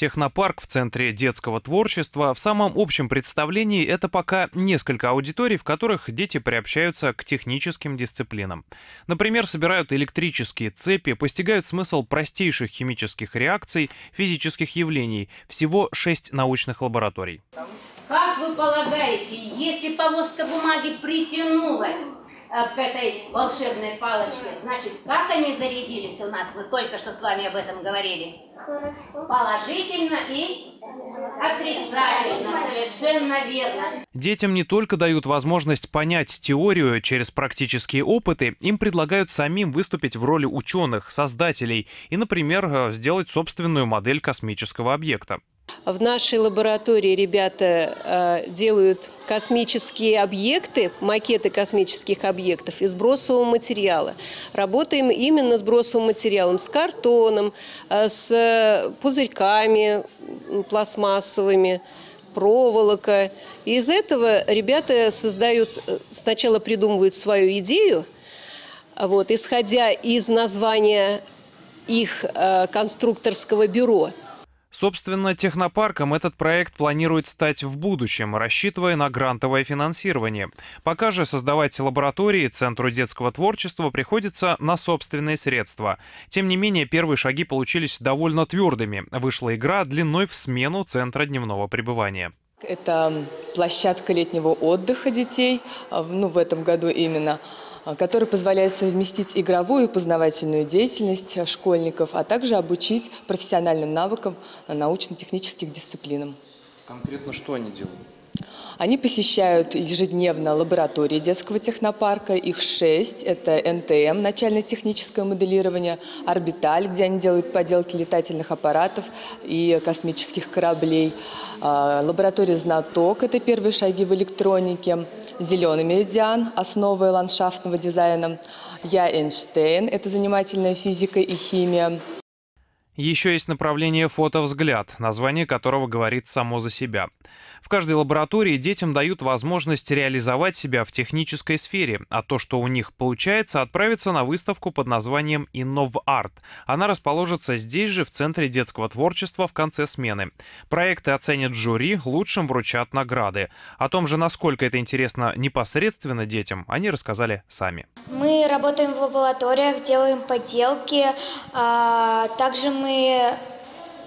Технопарк в Центре детского творчества в самом общем представлении это пока несколько аудиторий, в которых дети приобщаются к техническим дисциплинам. Например, собирают электрические цепи, постигают смысл простейших химических реакций, физических явлений. Всего шесть научных лабораторий. Как вы полагаете, если полоска бумаги притянулась к этой волшебной палочке. Значит, как они зарядились у нас? Мы только что с вами об этом говорили. Хорошо. Положительно и отрицательно. Совершенно верно. Детям не только дают возможность понять теорию через практические опыты, им предлагают самим выступить в роли ученых, создателей и, например, сделать собственную модель космического объекта. В нашей лаборатории ребята э, делают космические объекты, макеты космических объектов из бросового материала. Работаем именно с бросовым материалом, с картоном, э, с пузырьками пластмассовыми, проволока. И из этого ребята создают, э, сначала придумывают свою идею, вот, исходя из названия их конструкторского бюро – Собственно, технопарком этот проект планирует стать в будущем, рассчитывая на грантовое финансирование. Пока же создавать лаборатории Центру детского творчества приходится на собственные средства. Тем не менее, первые шаги получились довольно твердыми. Вышла игра длиной в смену Центра дневного пребывания. Это площадка летнего отдыха детей, а, ну, в этом году именно. А, который позволяет совместить игровую и познавательную деятельность школьников, а также обучить профессиональным навыкам научно-технических дисциплинам. Конкретно что они делают? Они посещают ежедневно лаборатории детского технопарка, их шесть. Это НТМ, начальное техническое моделирование, Орбиталь, где они делают поделки летательных аппаратов и космических кораблей, а, лаборатория Знаток, это первые шаги в электронике, Зеленый меридиан, основы ландшафтного дизайна, Я Эйнштейн, это занимательная физика и химия, еще есть направление «Фотовзгляд», название которого говорит само за себя. В каждой лаборатории детям дают возможность реализовать себя в технической сфере, а то, что у них получается, отправиться на выставку под названием «Иннов-арт». Она расположится здесь же, в Центре детского творчества в конце смены. Проекты оценят жюри, лучшим вручат награды. О том же, насколько это интересно непосредственно детям, они рассказали сами. Мы работаем в лабораториях, делаем поделки, а, также мы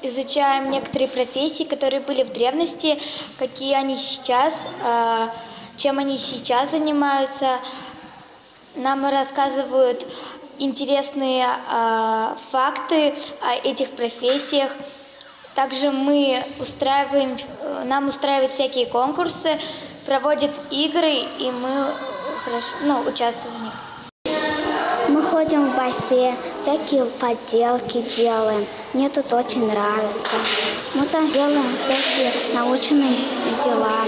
изучаем некоторые профессии, которые были в древности, какие они сейчас, а, чем они сейчас занимаются. Нам рассказывают интересные а, факты о этих профессиях. Также мы устраиваем, нам устраивают всякие конкурсы, проводят игры, и мы хорошо, ну, участвуем в них. Мы ходим в бассейн, всякие поделки делаем. Мне тут очень нравится. Мы там делаем всякие научные дела.